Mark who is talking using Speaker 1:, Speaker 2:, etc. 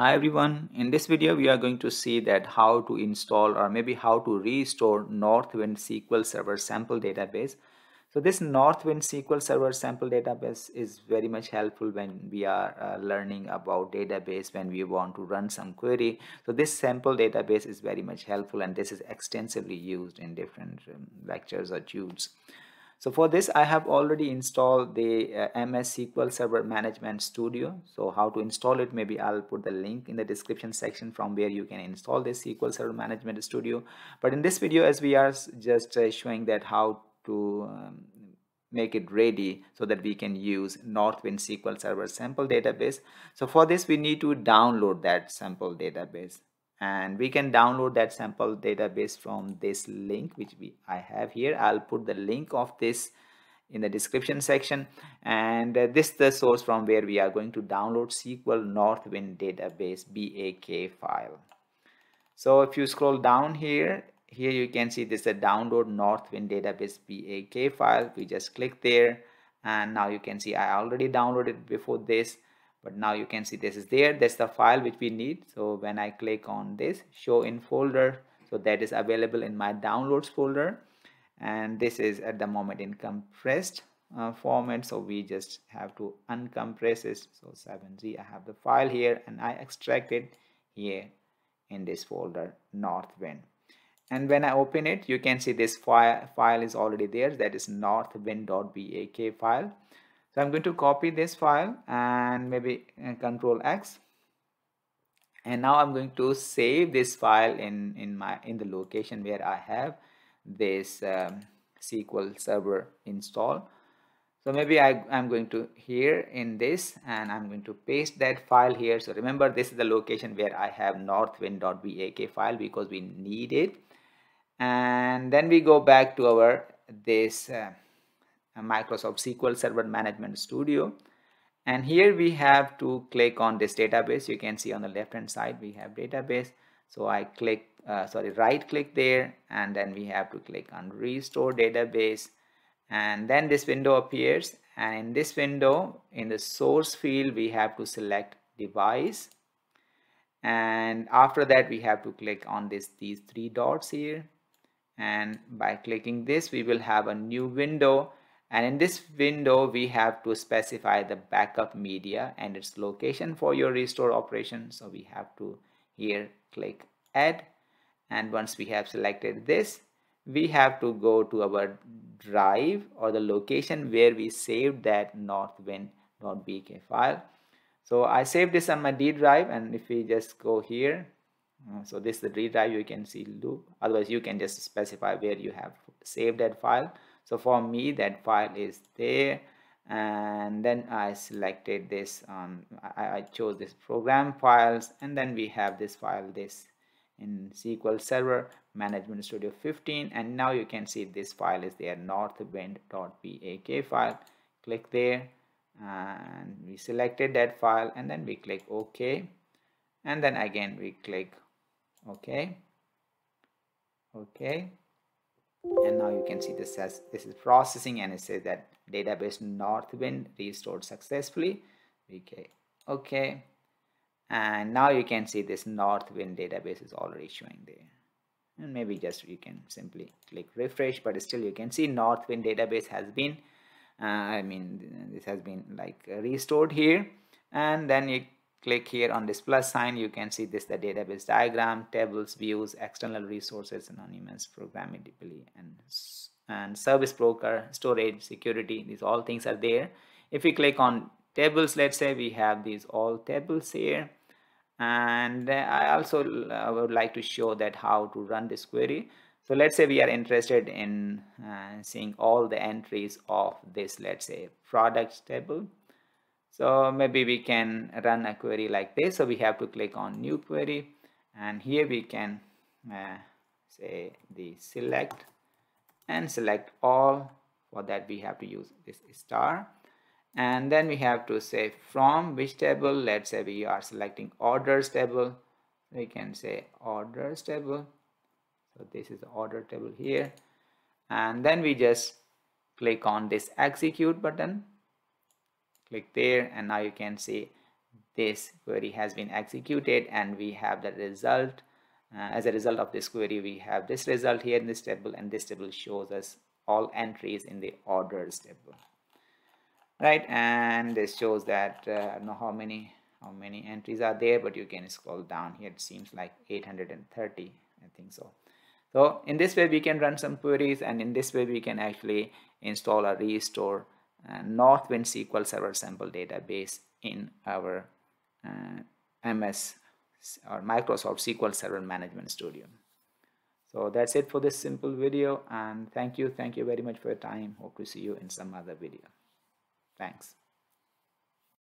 Speaker 1: Hi everyone, in this video we are going to see that how to install or maybe how to restore Northwind SQL Server sample database. So this Northwind SQL Server sample database is very much helpful when we are uh, learning about database when we want to run some query. So this sample database is very much helpful and this is extensively used in different um, lectures or tubes. So for this, I have already installed the uh, MS SQL Server Management Studio. So how to install it, maybe I'll put the link in the description section from where you can install this SQL Server Management Studio. But in this video, as we are just uh, showing that how to um, make it ready so that we can use Northwind SQL Server sample database. So for this, we need to download that sample database and we can download that sample database from this link which we I have here. I'll put the link of this in the description section. And uh, this is the source from where we are going to download SQL Northwind database BAK file. So if you scroll down here here you can see this is a download Northwind database BAK file. We just click there. And now you can see I already downloaded before this but now you can see this is there. That's the file which we need. So when I click on this show in folder. So that is available in my downloads folder. And this is at the moment in compressed uh, format. So we just have to uncompress it. So 7z I have the file here and I extract it here in this folder northwind. And when I open it you can see this file file is already there. That is northwind.bak file so I'm going to copy this file and maybe uh, control X. And now I'm going to save this file in in my in the location where I have this um, SQL server install so maybe I, I'm going to here in this and I'm going to paste that file here. So remember this is the location where I have northwind.bak file because we need it. And then we go back to our this uh, Microsoft SQL Server Management Studio. And here we have to click on this database. You can see on the left hand side we have database. So I click uh, sorry right click there and then we have to click on restore database. And then this window appears. And in this window in the source field we have to select device. And after that we have to click on this these three dots here. And by clicking this we will have a new window and in this window we have to specify the backup media and its location for your restore operation. So we have to here click add. And once we have selected this we have to go to our drive or the location where we saved that northwind.bk file. So I saved this on my D drive and if we just go here uh, so this is the D drive you can see loop. Otherwise you can just specify where you have saved that file so for me that file is there and then I selected this um, I, I chose this program files and then we have this file this in SQL Server Management Studio 15 and now you can see this file is there northwind.bak file. Click there and we selected that file and then we click OK. And then again we click OK. OK and now you can see this says this is processing and it says that database northwind restored successfully. Okay okay. And now you can see this northwind database is already showing there. And maybe just you can simply click refresh but still you can see northwind database has been uh, i mean this has been like restored here. And then you click here on this plus sign you can see this the database diagram tables views external resources synonyms programmability and and service broker storage security these all things are there. If we click on tables let's say we have these all tables here. And I also uh, would like to show that how to run this query. So let's say we are interested in uh, seeing all the entries of this let's say products table so maybe we can run a query like this. So we have to click on new query. And here we can uh, say the select and select all for that we have to use this star. And then we have to say from which table let's say we are selecting orders table. We can say orders table. So this is the order table here. And then we just click on this execute button click there and now you can see this query has been executed and we have the result. Uh, as a result of this query we have this result here in this table and this table shows us all entries in the orders table. Right and this shows that uh, I don't know how many how many entries are there but you can scroll down here. It seems like 830 I think so. So in this way we can run some queries and in this way we can actually install or restore uh, Northwind SQL Server sample database in our uh, MS or Microsoft SQL Server Management Studio. So that's it for this simple video and thank you. Thank you very much for your time. Hope to see you in some other video. Thanks.